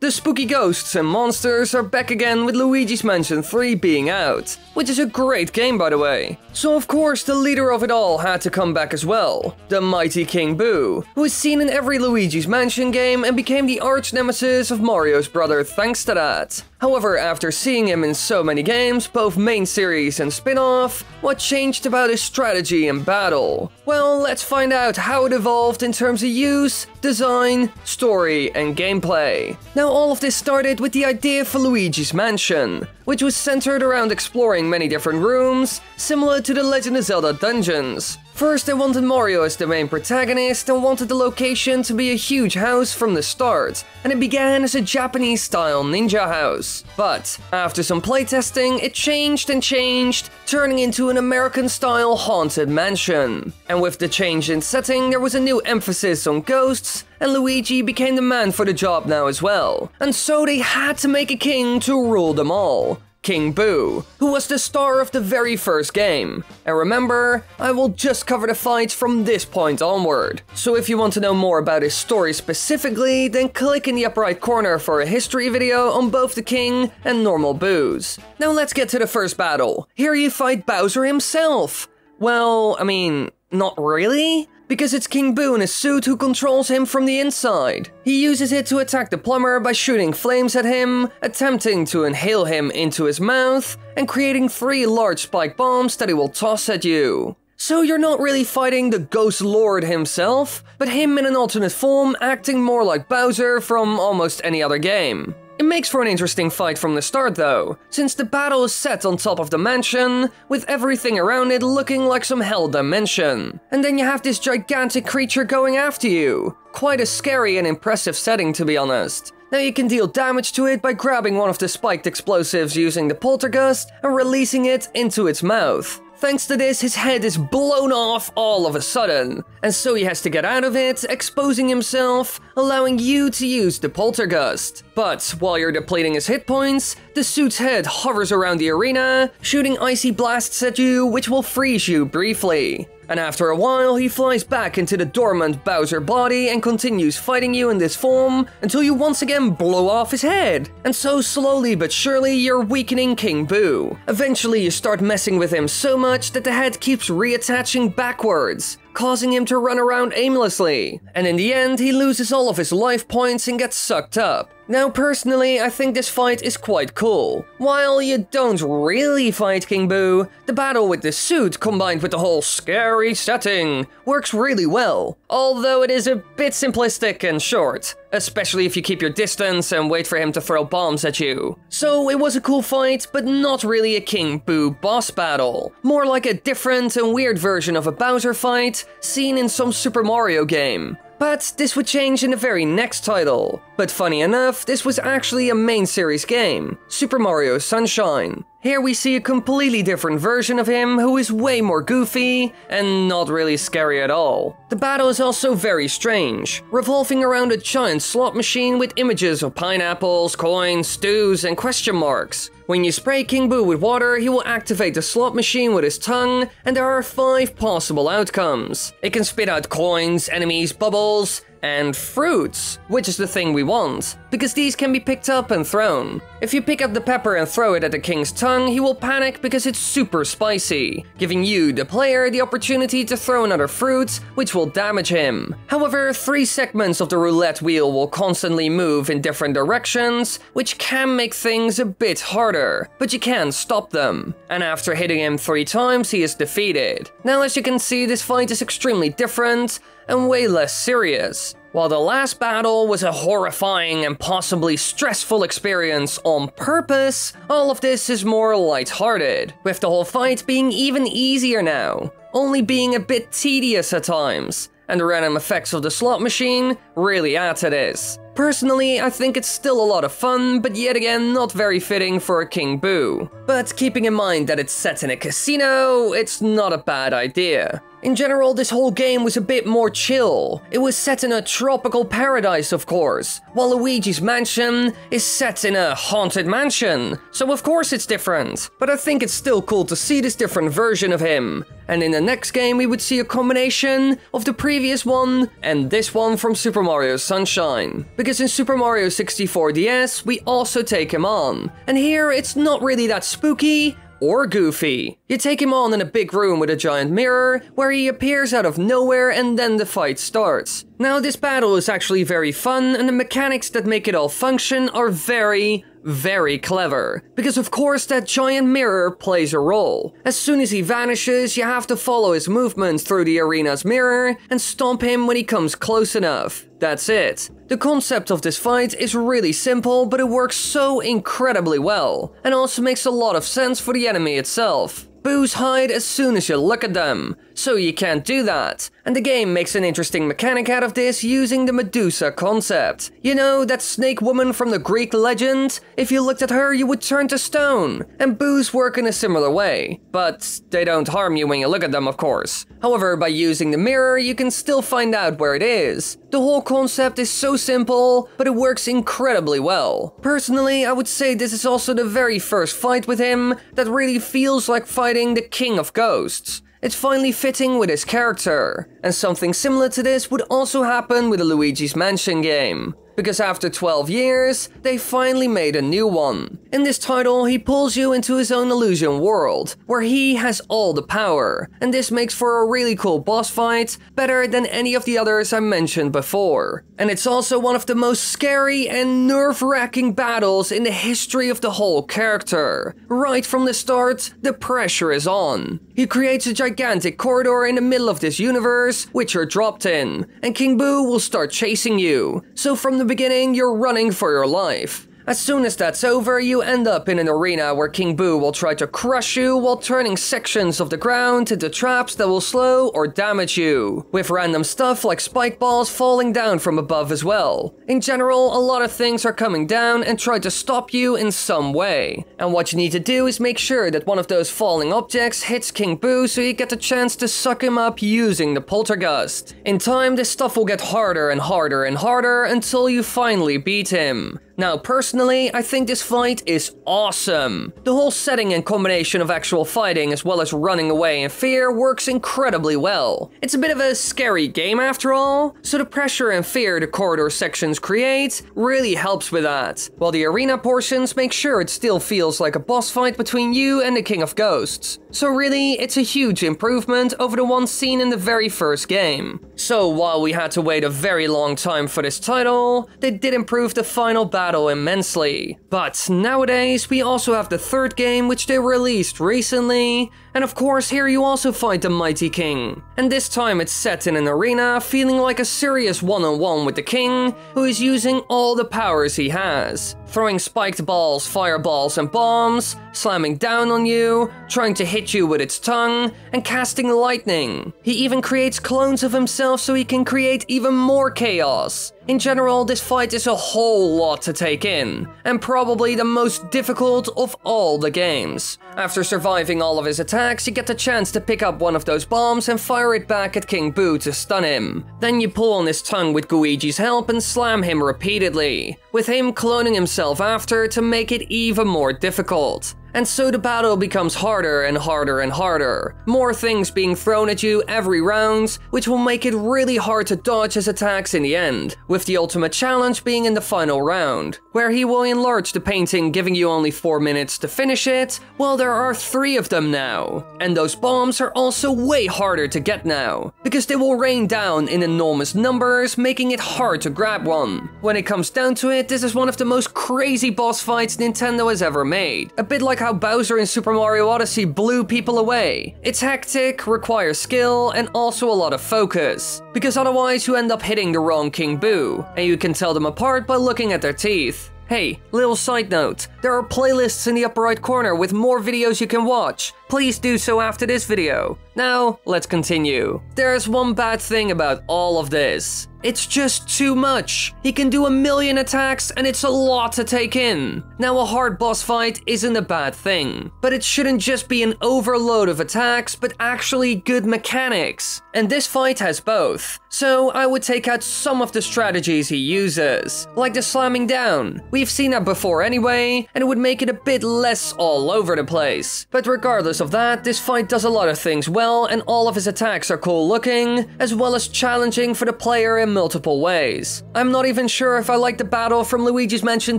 The spooky ghosts and monsters are back again with Luigi's Mansion 3 being out, which is a great game by the way. So of course the leader of it all had to come back as well, the mighty King Boo, who is seen in every Luigi's Mansion game and became the arch nemesis of Mario's brother thanks to that. However, after seeing him in so many games, both main series and spin-off, what changed about his strategy and battle? Well, let's find out how it evolved in terms of use, design, story, and gameplay. Now all of this started with the idea for Luigi's Mansion, which was centered around exploring many different rooms, similar to the Legend of Zelda dungeons. First, they wanted Mario as the main protagonist and wanted the location to be a huge house from the start, and it began as a Japanese style ninja house. But after some playtesting, it changed and changed, turning into an American style haunted mansion. And with the change in setting, there was a new emphasis on ghosts, and Luigi became the man for the job now as well. And so they had to make a king to rule them all. King Boo, who was the star of the very first game. And remember, I will just cover the fights from this point onward. So if you want to know more about his story specifically, then click in the upper right corner for a history video on both the King and normal Boos. Now let's get to the first battle. Here you fight Bowser himself. Well, I mean, not really? Because it's King Boo in a suit who controls him from the inside. He uses it to attack the plumber by shooting flames at him, attempting to inhale him into his mouth, and creating three large spike bombs that he will toss at you. So you're not really fighting the Ghost Lord himself, but him in an alternate form acting more like Bowser from almost any other game. It makes for an interesting fight from the start though, since the battle is set on top of the mansion, with everything around it looking like some hell dimension. And then you have this gigantic creature going after you. Quite a scary and impressive setting to be honest. Now you can deal damage to it by grabbing one of the spiked explosives using the poltergust and releasing it into its mouth. Thanks to this, his head is blown off all of a sudden, and so he has to get out of it, exposing himself, allowing you to use the poltergust. But while you're depleting his hit points, the suit's head hovers around the arena, shooting icy blasts at you, which will freeze you briefly. And after a while, he flies back into the dormant Bowser body and continues fighting you in this form until you once again blow off his head. And so slowly but surely, you're weakening King Boo. Eventually, you start messing with him so much that the head keeps reattaching backwards causing him to run around aimlessly. And in the end, he loses all of his life points and gets sucked up. Now, personally, I think this fight is quite cool. While you don't really fight King Boo, the battle with the suit combined with the whole scary setting works really well, although it is a bit simplistic and short, especially if you keep your distance and wait for him to throw bombs at you. So it was a cool fight, but not really a King Boo boss battle. More like a different and weird version of a Bowser fight seen in some Super Mario game. But this would change in the very next title. But funny enough, this was actually a main series game, Super Mario Sunshine. Here we see a completely different version of him who is way more goofy and not really scary at all. The battle is also very strange, revolving around a giant slot machine with images of pineapples, coins, stews, and question marks. When you spray King Boo with water, he will activate the slot machine with his tongue, and there are five possible outcomes. It can spit out coins, enemies, bubbles, and fruits, which is the thing we want, because these can be picked up and thrown. If you pick up the pepper and throw it at the king's tongue, he will panic because it's super spicy, giving you, the player, the opportunity to throw another fruit, which will damage him. However, three segments of the roulette wheel will constantly move in different directions, which can make things a bit harder, but you can stop them. And after hitting him three times, he is defeated. Now, as you can see, this fight is extremely different, and way less serious. While the last battle was a horrifying and possibly stressful experience on purpose, all of this is more light-hearted, with the whole fight being even easier now, only being a bit tedious at times, and the random effects of the slot machine really add to this. Personally, I think it's still a lot of fun, but yet again not very fitting for a King Boo. But keeping in mind that it's set in a casino, it's not a bad idea. In general, this whole game was a bit more chill. It was set in a tropical paradise, of course, while Luigi's Mansion is set in a haunted mansion. So of course it's different. But I think it's still cool to see this different version of him. And in the next game, we would see a combination of the previous one and this one from Super Mario Sunshine. Because in Super Mario 64 DS, we also take him on. And here, it's not really that spooky, or goofy. You take him on in a big room with a giant mirror, where he appears out of nowhere and then the fight starts. Now this battle is actually very fun and the mechanics that make it all function are very, very clever. Because of course that giant mirror plays a role. As soon as he vanishes, you have to follow his movements through the arena's mirror and stomp him when he comes close enough. That's it. The concept of this fight is really simple, but it works so incredibly well, and also makes a lot of sense for the enemy itself. Boos hide as soon as you look at them, so you can't do that. And the game makes an interesting mechanic out of this using the Medusa concept. You know, that snake woman from the Greek legend? If you looked at her, you would turn to stone. And boos work in a similar way. But they don't harm you when you look at them, of course. However, by using the mirror, you can still find out where it is. The whole concept is so simple, but it works incredibly well. Personally, I would say this is also the very first fight with him that really feels like fighting the King of Ghosts. It's finally fitting with his character, and something similar to this would also happen with the Luigi's Mansion game because after 12 years, they finally made a new one. In this title, he pulls you into his own illusion world, where he has all the power, and this makes for a really cool boss fight, better than any of the others I mentioned before. And it's also one of the most scary and nerve-wracking battles in the history of the whole character. Right from the start, the pressure is on. He creates a gigantic corridor in the middle of this universe, which you're dropped in, and King Boo will start chasing you. So from the beginning, you're running for your life. As soon as that's over, you end up in an arena where King Boo will try to crush you while turning sections of the ground into traps that will slow or damage you, with random stuff like spike balls falling down from above as well. In general, a lot of things are coming down and try to stop you in some way. And what you need to do is make sure that one of those falling objects hits King Boo so you get the chance to suck him up using the poltergust. In time, this stuff will get harder and harder and harder until you finally beat him. Now, personally, I think this fight is awesome. The whole setting and combination of actual fighting as well as running away in fear works incredibly well. It's a bit of a scary game after all, so the pressure and fear the corridor sections create really helps with that, while the arena portions make sure it still feels like a boss fight between you and the King of Ghosts. So really, it's a huge improvement over the one seen in the very first game. So while we had to wait a very long time for this title, they did improve the final battle immensely. But nowadays, we also have the third game which they released recently, and of course here you also fight the Mighty King. And this time it's set in an arena, feeling like a serious one-on-one -on -one with the king, who is using all the powers he has. Throwing spiked balls, fireballs and bombs, slamming down on you, trying to hit you with its tongue, and casting lightning. He even creates clones of himself so he can create even more chaos. In general, this fight is a whole lot to take in, and probably the most difficult of all the games. After surviving all of his attacks, you get the chance to pick up one of those bombs and fire it back at King Boo to stun him. Then you pull on his tongue with Gooigi's help and slam him repeatedly, with him cloning himself after to make it even more difficult. And so the battle becomes harder and harder and harder. More things being thrown at you every round, which will make it really hard to dodge his attacks in the end, with the ultimate challenge being in the final round, where he will enlarge the painting giving you only 4 minutes to finish it, well there are 3 of them now. And those bombs are also way harder to get now, because they will rain down in enormous numbers, making it hard to grab one. When it comes down to it, this is one of the most crazy boss fights Nintendo has ever made, a bit like like how Bowser in Super Mario Odyssey blew people away. It's hectic, requires skill, and also a lot of focus, because otherwise you end up hitting the wrong King Boo, and you can tell them apart by looking at their teeth. Hey, little side note, there are playlists in the upper right corner with more videos you can watch. please do so after this video. Now, let's continue. There's one bad thing about all of this. It's just too much. He can do a million attacks and it's a lot to take in. Now a hard boss fight isn't a bad thing, but it shouldn't just be an overload of attacks, but actually good mechanics. And this fight has both. So I would take out some of the strategies he uses, like the slamming down. We've seen that before anyway, and it would make it a bit less all over the place. But regardless of that, this fight does a lot of things well, and all of his attacks are cool looking, as well as challenging for the player in multiple ways. I'm not even sure if I like the battle from Luigi's Mansion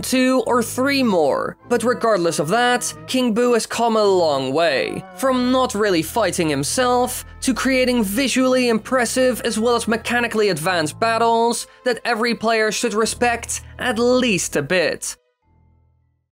2 or 3 more, but regardless of that, King Boo has come a long way. From not really fighting himself, to creating visually impressive as well as mechanically advanced battles that every player should respect at least a bit.